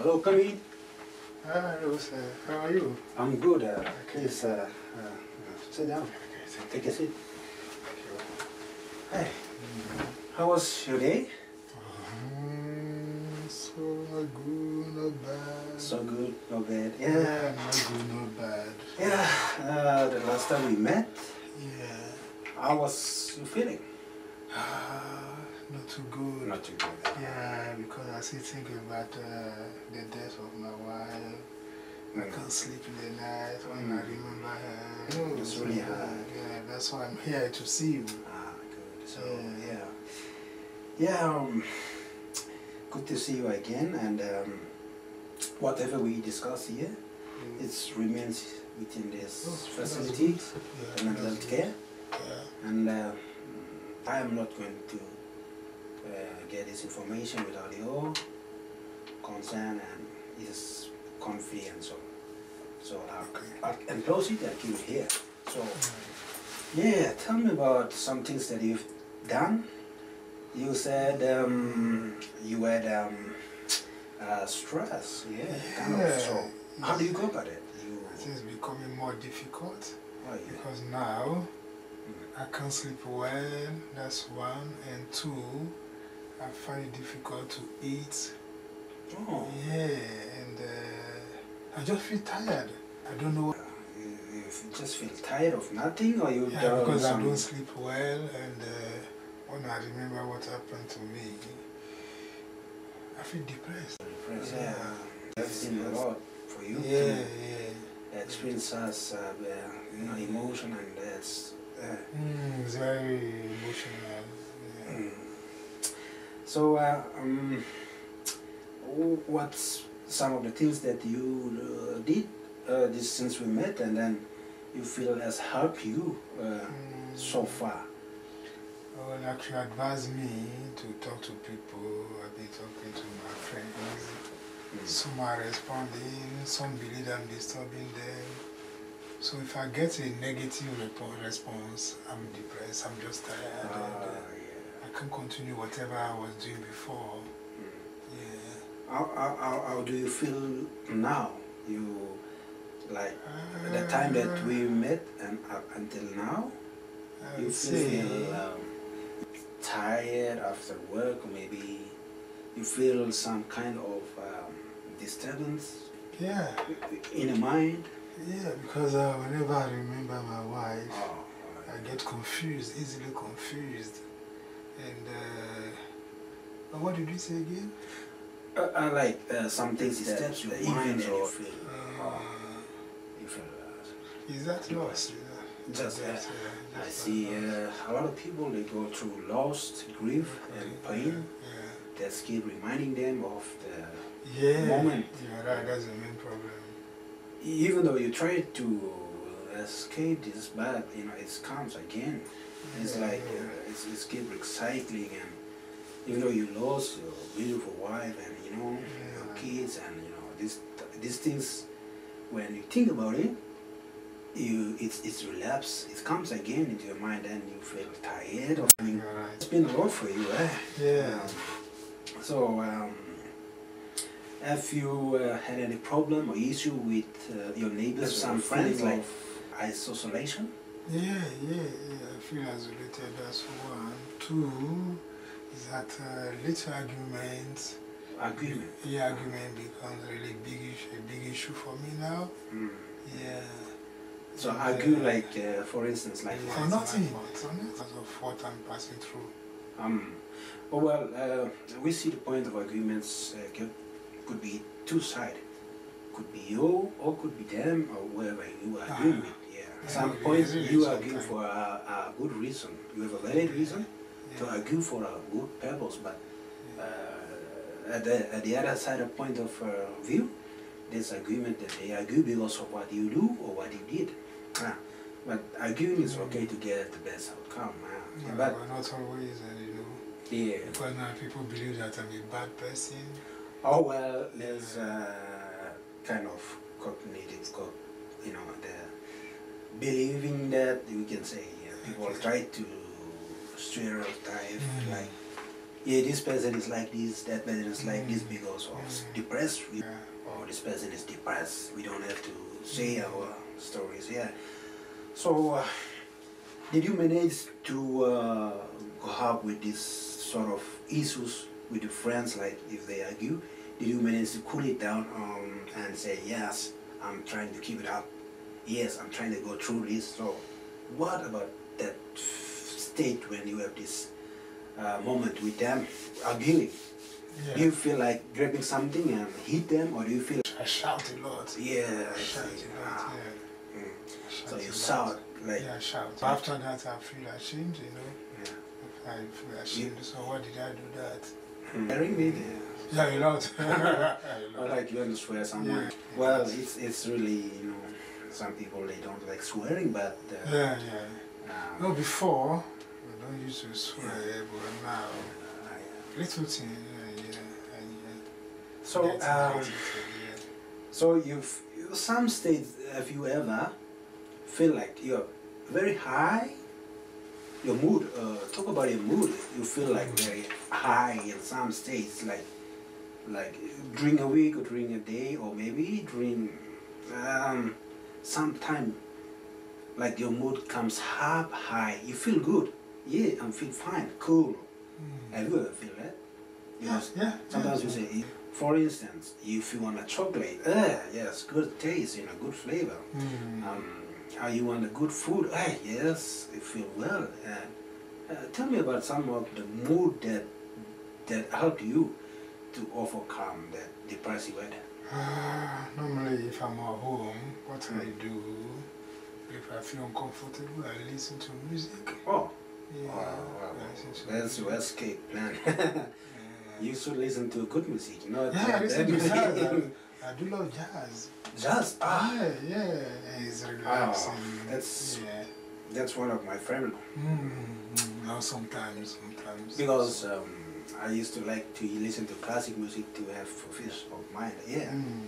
Hello, come in. Hello, sir. How are you? I'm good. Uh, please uh, uh, sit down. Take a seat. Hey, how was your day? Mm, so good, not bad. So good, not bad. Yeah, Yeah, not good, not bad. yeah. Uh, the last time we met, Yeah. how was you feeling? Not too good. Not too good. Yeah, because I still thinking about uh, the death of my wife. I Mm. can't sleep in the night when I Mm. remember her. It's really hard. Yeah, that's why I'm here to see you. Ah, good. So Yeah. yeah, yeah. Um, good to see you again. And um, whatever we discuss here, it remains within this Oh, facility, that's good. the Yeah, mental that's care. Yeah. And uh, I am not going to get this information without your consent and it's confidential. So I'll, enclose it and keep it here. So yeah, tell me about some things that you've done. You said um, you had um, uh, stress, yeah, kind of. So how do you go about it? You, It is becoming more difficult oh, yeah. because now Mm. I can't sleep well, that's one, and two, I find it difficult to eat. Oh, Yeah, and uh, I just feel tired. I don't know. you, you just feel tired of nothing, or you Yeah, because I don't sleep well, and uh, when I remember what happened to me, I feel depressed. Depressed, Yeah. yeah. That's been a lot for you Yeah, to yeah. experience uh, uh, you know emotion and that's. Uh, Mm, it's very emotional. Yeah. mm. So, uh, um, what's some of the things that you uh, did uh, this since we met, and then you feel has helped you uh, Mm. so far? Well, actually advised me to talk to people. I've been talking to my friends. Mm. Some are responding, some believe I'm disturbing them. So if I get a negative response, I'm depressed, I'm just tired. and, Ah, uh, yeah. I can't continue whatever I was doing before. Mm. Yeah. How, how, how, how do you feel now? You like the time that we met and up until now? I You feel um, tired after work, maybe you feel some kind of um, disturbance yeah, in the mind. yeah, because uh, whenever I remember my wife, Oh, I get confused, easily confused. And uh, but what did you say again? uh, uh, like uh, some things that Disturbs your even mind and you or- feel, Uh, you feel uh, is that loss? Is that- I see uh, a lot of people they go through loss, grief, loss. and pain. Yeah. That keep reminding them of the Yeah. moment. You're right. That's the main problem. even though you try to escape this but you know it comes again it's Yeah, like yeah. It's, it's keep recycling and even though you lost your beautiful wife and you know your kids and you know these these things when you think about it you it's it's relapse it comes again into your mind and you feel tired of I mean, right. it's been a lot for you eh Yeah. um, so um, have you uh, had any problem or issue with uh, your neighbors, some friends, like isolation? Yeah, yeah, yeah. I feel isolated. That's one. Two is that uh, little arguments. Agreement. Yeah, argument becomes really big issue. A big issue for me now. Mm. Yeah. So And, argue uh, like, uh, for instance, like for nothing. For nothing. Because of what I'm passing through. Um, oh well, uh, we see the point of agreements uh, could, could be two sided. Could be you or could be them or whoever you are Ah. agreeing with. Some we point you argue for a, a good reason. You have a valid reason to argue for a good purpose, but uh, at, the, at the other side of point of uh, view, there's agreement that they argue because of what you do or what you did. Ah, but arguing is okay to get the best outcome. but but not always, uh, you know. yeah. Because now people believe that I'm a bad person. Oh well, there's uh, kind of cognitive, you know, the believing that we can say yeah, people try to stereotype Mm. like yeah, this person is like this, that person is like this because of Mm. depressed. We, or this person is depressed. We don't have to say our stories. Yeah. So, uh, did you manage to uh, go up with this sort of issues with your friends? Like if they argue, did you manage to cool it down um, and say yes, I'm trying to keep it up. Yes, I'm trying to go through this. So, what about that state when you have this uh, moment with them arguing? Yeah. Do you feel like grabbing something and hit them, or do you feel? I shout a lot. Yeah, I I shout see. a lot, Ah, yeah. mm. I So you shout like Yeah, I shout. After that, I feel ashamed, you know. yeah. I feel ashamed. So why did I do that? Hearing me Yeah, a lot. a Or lot. like you want to swear someone. Yeah. Well, it's it's really you know some people they don't like swearing, but uh, Yeah, yeah. um, No, before, I don't use to swear, but now, I- little thing, yeah, yeah. yeah. so um, yeah. so you've some states have you ever feel like you're very high. Your mood, uh, talk about your mood. You feel like very high in some states, like like during a week or during a day or maybe during um, some time like your mood comes up high you feel good yeah I'm feel fine cool Mm. have you ever feel that Yeah, sometimes yeah. you say for instance if you want a chocolate uh, yes good taste you know good flavor Mm. um, are you want a good food ah, yes you feel well uh, uh, tell me about some of the mood that that helped you to overcome that depressive weather Ah, normally, if I'm at home, what I do, if I feel uncomfortable, I listen to music. oh Yeah, Wow, wow, That's your escape plan. Yeah. you should listen to good music, you know. Yeah, I listen to jazz. I, I do love jazz. Jazz, ah, Yeah, yeah, it's relaxing. that's- yeah. that's one of my favorite. Mm, no, sometimes, sometimes. Because um, I used to like to listen to classic music to have a peace of mind. Yeah, Mm,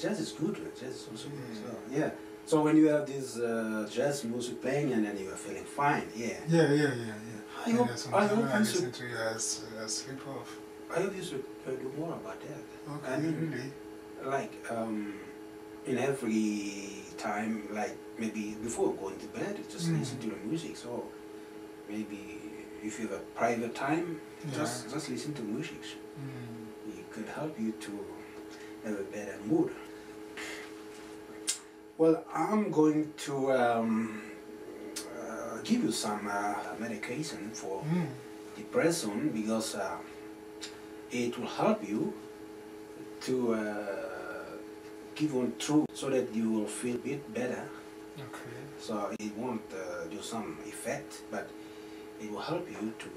jazz is good. Jazz is also good. So, yeah. So when you have this uh, jazz music playing and then you are feeling fine, yeah. yeah, yeah, yeah, yeah. I hope, then I hope I you listen should, to it as, as sleep off. I hope you should uh, do more about that. Okay, I mean, really? like um, in every time, like maybe before going to bed, just Mm. listen to the music. So maybe if you have a private time, Yeah. just listen to music. Mm. It could help you to have a better mood. Well, I'm going to um, uh, give you some uh, medication for Mm. depression because uh, it will help you to uh, give on through so that you will feel a bit better. Okay. So it won't uh, do some effect, but it will help you to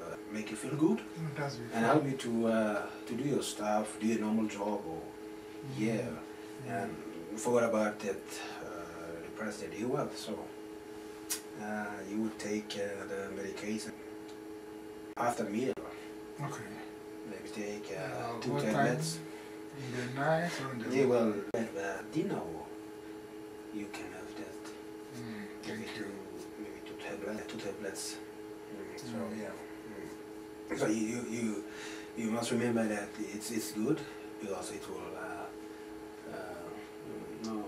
uh, make you feel good Mm, and help you to uh, to do your stuff, do your normal job, or yeah, and forget about that uh, depressed that you have. So uh, you would take uh, the medication after meal. Okay. Maybe take two tablets. In the night or in the Yeah, well, at dinner you can have that. Mm, Maybe two, maybe two tablets. Two tablets. Mm, so Mm. yeah. So you, you you you must remember that it's it's good because it will. Uh, uh, no,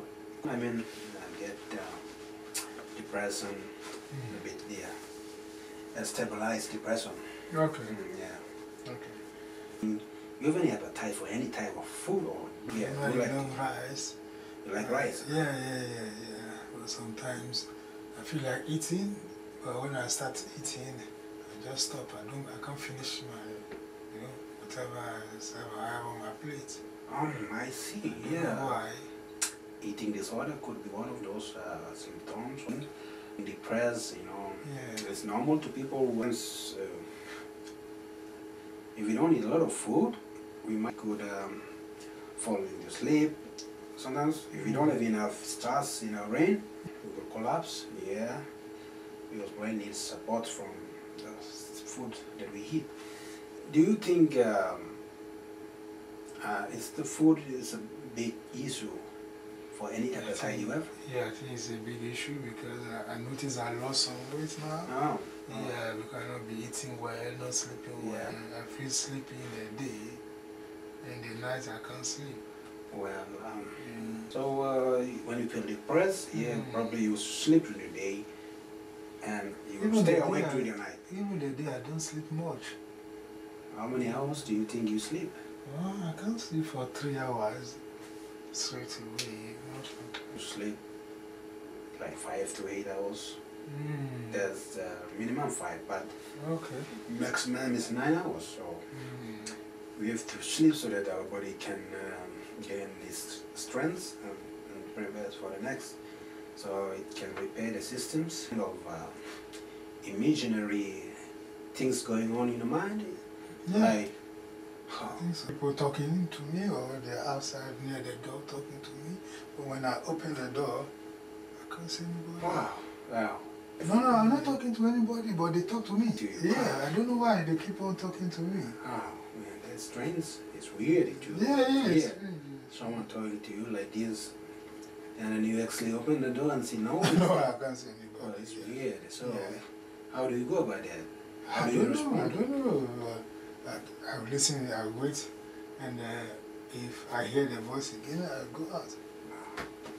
I mean uh, get uh, depression a Mm. bit yeah. Uh, stabilize depression. Okay. Mm, yeah. Okay. You have any appetite for any type of food or yeah? You like love rice. you like rice? Yeah, yeah, yeah, yeah. But sometimes I feel like eating, but when I start eating, just stop. I don't. I can't finish my, you know, whatever I have on my plate. Um, I see. I Yeah. Why? Eating disorder could be one of those uh, symptoms. Depressed, you know. Yeah. It's normal to people once. Uh, if we don't eat a lot of food, we might could um, fall into sleep. Sometimes, if we don't have enough stars in our brain, we could collapse. Yeah, because brain needs support from food that we eat. Do you think um, uh, is the food is a big issue for any appetite you have? Yeah, I think it's a big issue because I, I notice I lost some weight now. Oh, Yeah, because I not be eating well, not sleeping well. Yeah. I feel sleepy in the day, and the night I can't sleep. Well, um, Mm. so uh, when you feel depressed, yeah, Mm. probably you sleep during the day and you Even stay awake during the night. Even the day I don't sleep much. How many hours do you think you sleep? Oh, I can't sleep for three hours straight away. You sleep like five to eight hours. Mm. There's uh, minimum five, but Okay. maximum is nine hours. So Mm. we have to sleep so that our body can um, gain this strength and, and prepare for the next. So it can repair the systems of uh, imaginary things going on in the mind. Yeah. Like. People talking to me or they're outside near the door talking to me. But when I open the door, I can't see anybody. wow, wow. No, no, I'm not talking to anybody, but they talk to me. To you. Yeah, I don't know why they keep on talking to me. Oh man, that's strange. It's weird. It you Yeah, yeah, it's strange. someone talking to you like this, and then you actually open the door and see no no. I can't see Oh, anybody. it's yeah. weird. So, Yeah. How do you go about that? How I do you don't know, I don't know. Uh, I, I listen, I wait, and uh, if I hear the voice again, I go out.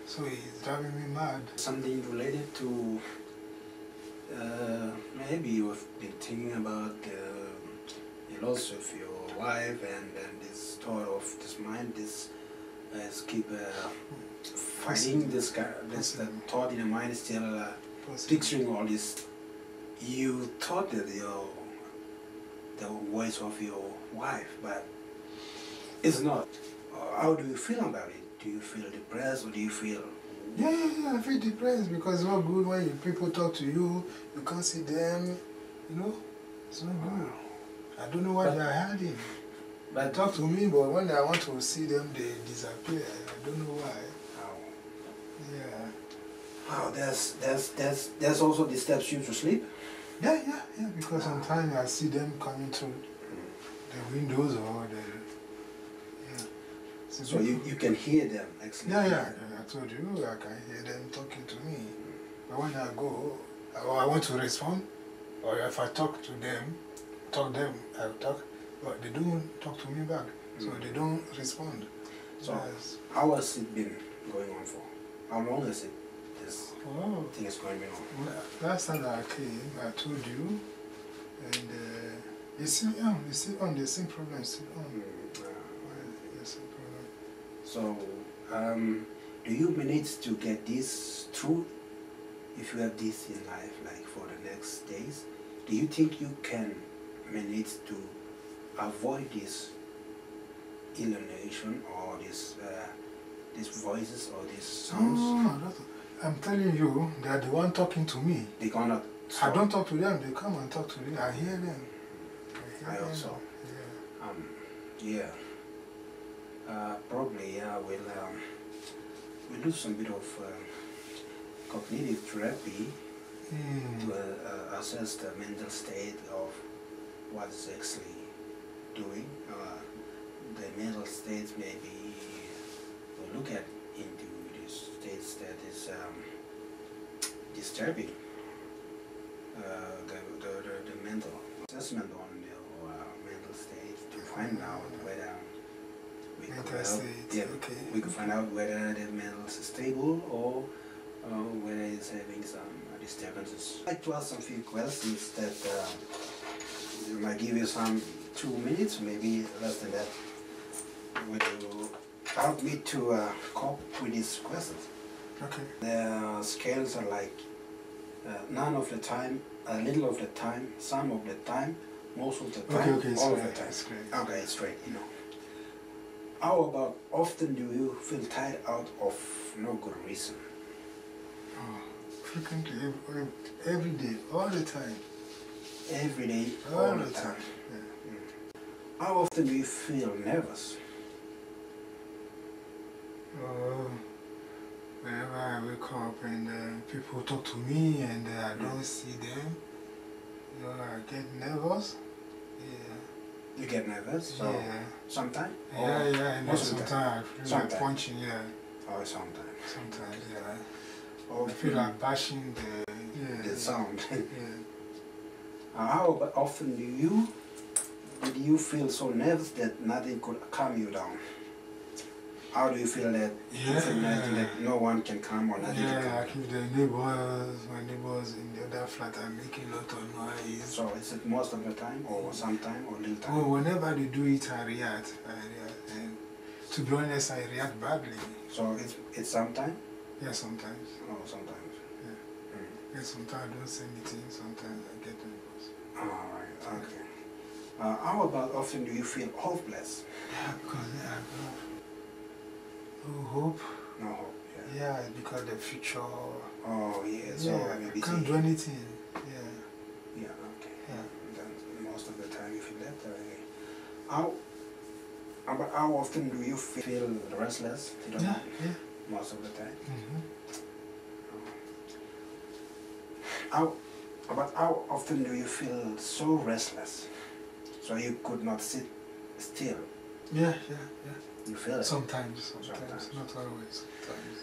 So it's driving me mad. Something related to uh, maybe you've been thinking about the, the loss of your wife and, and this thought of this mind, this uh, keep uh, fighting this this thought in the mind is still uh, picturing all this. You thought that your the voice of your wife, but it's not. Uh, How do you feel about it? Do you feel depressed or do you feel Yeah, yeah, yeah, I feel depressed because it's not good when you, people talk to you, you can't see them, you know, it's not good. I don't know why But- they are hiding. They But talk to me, but when I want to see them, they disappear. I don't know why. Yeah. Oh, there's there's there's there's also disturbs you to sleep. Yeah, yeah, yeah, because sometimes I see them coming through the windows or the. Yeah. So you, you can hear them actually. Yeah, yeah, I told you, I can hear them talking to me. But when I go, or I want to respond, or if I talk to them, talk them, I talk, but they don't talk to me back, so Mm. they don't respond. So Yes. how has it been going on for? How long has it this Oh, thing is going on? well, last time I came, I told you, and uh, it's still on, it's still on, the same problem is still on. Mm, uh, Well, the same problem. So, um, do you manage to get this through? If you have this in life, like for the next days, do you think you can manage to avoid this hallucination or this, uh, these voices or these sounds? No, I'm telling you, that they are the one talking to me. They cannot. I don't talk to them, they come and talk to me. I hear them. I, I hear them. also. Yeah. Um, yeah. Uh, probably, yeah, we'll, um, we'll do some bit of uh, cognitive therapy Mm. to uh, assess the mental state of what is actually doing. Uh, the mental state maybe we'll look at into states that is um, disturbing uh, the, the, the, the mental assessment on the uh, mental state to find out whether we could Mental help, state, yeah, okay. we could find out whether the mental is stable or uh, whether it's having some disturbances. I'd like to ask some few questions that uh, might give you some two minutes, maybe less than that. Would you help me to uh, cope with these questions? Okay. The scales are like uh, none of the time, a little of the time, some of the time, most of the time, okay, it's all of the time. It's great. Okay, it's straight, you know. How about often do you feel tired out of no good reason? Oh, frequently, every, every day, all the time. Every day, All, all the time. time. Yeah. How often do you feel nervous? Oh, whenever I wake up and uh, people talk to me and uh, I don't see them, you know, I get nervous. Yeah. You get nervous? So yeah. sometime? Yeah, yeah, and most of the sometimes I feel Sometime. like punching, yeah. Or sometime. Sometimes, yeah. Or I feel like bashing the, yeah. the sound. Yeah. Uh, how often do you did you feel so nervous that nothing could calm you down? How do you feel that you feel that no one can come or nothing can Yeah, calm? like if the neighbors, my neighbors in the other flat are making a lot of noise. So is it most of the time or sometime or little time? Well, whenever they do it, I react. I react. And to be honest, I react badly. So it's it's sometime Yeah, sometimes. or sometimes. Yeah. Mm. Yeah, sometimes I don't say anything. Sometimes I get nervous. All right. Okay. Uh, how about often do you feel hopeless? Yeah, because I no hope. No hope. Yeah. Yeah, because the future. Oh yeah. So yeah, maybe I can't do anything. Yeah. Yeah. Okay. Yeah. Then most of the time you feel that. Uh, how? But how often do you feel restless? You Yeah, know? yeah. Most of the time. Mm-hmm. How? But how often do you feel so restless? So you could not sit still. Yeah, yeah, yeah. You feel it. Sometimes, sometimes, Sometimes. not always. Sometimes.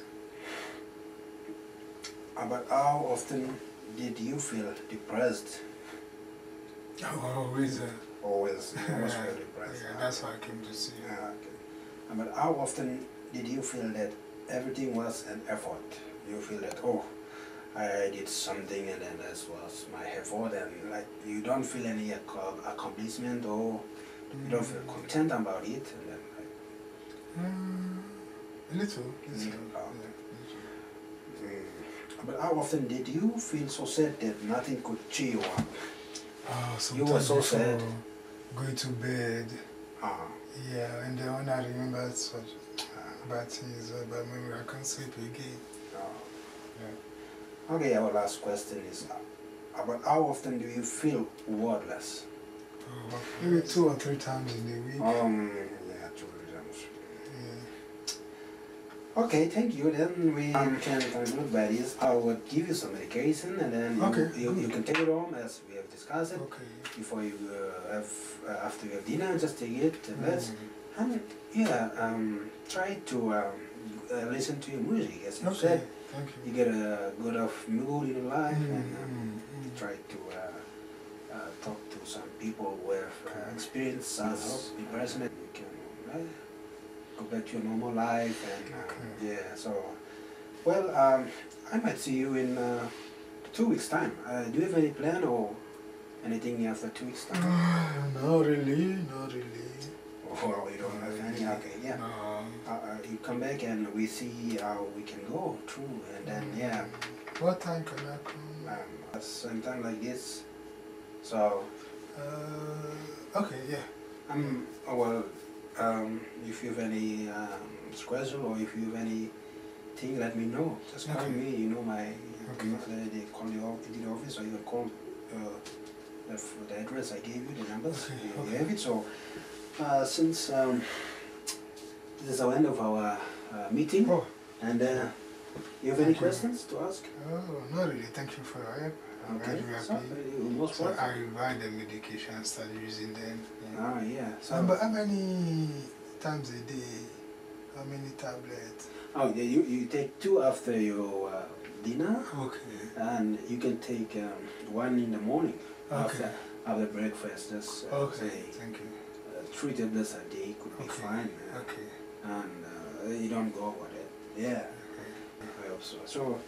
Uh, But how often did you feel depressed? I'm always. Uh, Always, always yeah, feel depressed. yeah, that's why I came to see you. Yeah, okay. Uh, But how often did you feel that everything was an effort? You feel that oh, I did something and then that was my effort and like you don't feel any acco- accomplishment or you don't feel content about it and then like, Mm, a little, little. Yeah. Mm. But how often did you feel so sad that nothing could cheer you up? Oh, You were so sad. Going to bed. Uh, Yeah, and then when I remember such bad things, bad memory, I can't sleep again. uh, Yeah. okay, our last question is uh, about how often do you feel wordless? Maybe two or three times in a week. Um, yeah, two times. Yeah. Okay, thank you. Then we um, can conclude by this. I will give you some medication and then you, Okay, you, you good. can take it home as we have discussed it. Okay. Before you uh, have, uh, after you have dinner, just take it, tablets. Mm. And yeah, um, try to um, uh, listen to your music. As you Okay, said, thank you you. get a good of mood in your life Mm, and um, mm, mm. try to uh, uh, talk to some people who have uh, experienced such depression. You can uh, go back to your normal life and uh, Okay. yeah. So, well, um, I might see you in uh, two weeks' time. Uh, do you have any plan or anything after two weeks' time? not really, not really. Oh, you don't have any? Okay, yeah. No. Uh, uh, you come back and we see how we can go through, and then yeah, What time can I come? um, at same time like this. So, Uh, okay, yeah. um, oh, well, um, if you have any um, schedule or if you have anything, let me know. Just call Okay. me. You know my Okay. you know, they, call the, the office, or you can call uh, the, the address I gave you, the numbers. Okay, You, okay. have it. So, uh, since um, this is the end of our uh, meeting, Oh, and uh, you have any questions to ask? oh, not really. Thank you for your help. Okay. So, happy. you're So. I revived the medication and started using them. Yeah. Ah, yeah. So, Um, but how many times a day? How many tablets? oh, yeah, you, you take two after your uh, dinner, Okay. and you can take um, one in the morning Okay. after after breakfast. That's uh, Okay. say, Thank you. uh, three tablets a day could be Okay. fine, uh, Okay. and uh, you don't go over it. Yeah, Okay. I hope so. So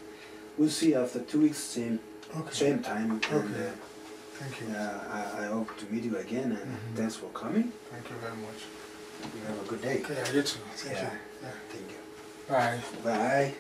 we'll see after two weeks, same Okay. same time, and Okay. uh, Thank you. uh, I, I hope to meet you again. And Mhm. thanks for coming. Thank you very much. You have a good day. Okay, you too. Thank Yeah. you. Yeah. Thank you. Bye. Bye.